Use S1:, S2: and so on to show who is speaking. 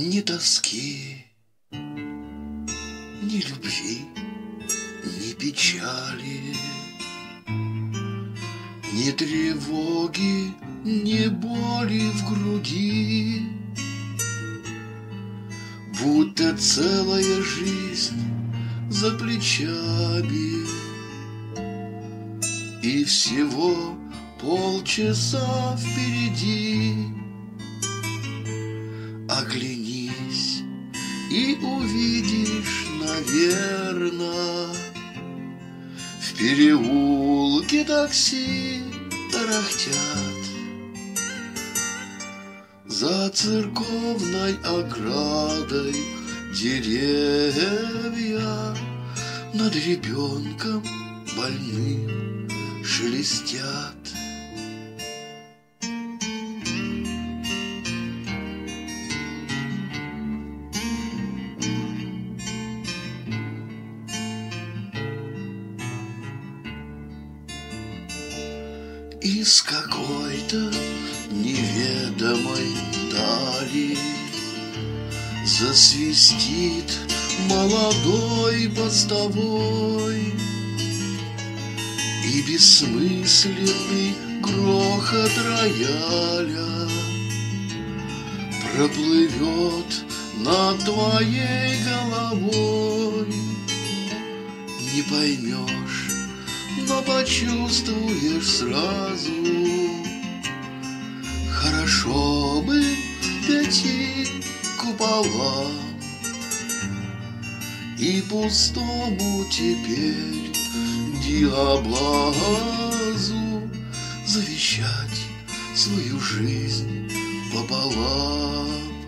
S1: Ни тоски, ни любви, ни печали, Ни тревоги, ни боли в груди. Будто целая жизнь за плечами И всего полчаса впереди. Оглянись и увидишь, наверно, В переулке такси тарахтят. За церковной оградой деревья Над ребенком больным шелестят. Из какой-то неведомой дали. Засвистит молодой постовой И бессмысленный грохот рояля Проплывет над твоей головой. Не поймешь, но почувствуешь сразу. Хорошо бы пяти куполам И пустому теперь диабазу Завещать свою жизнь пополам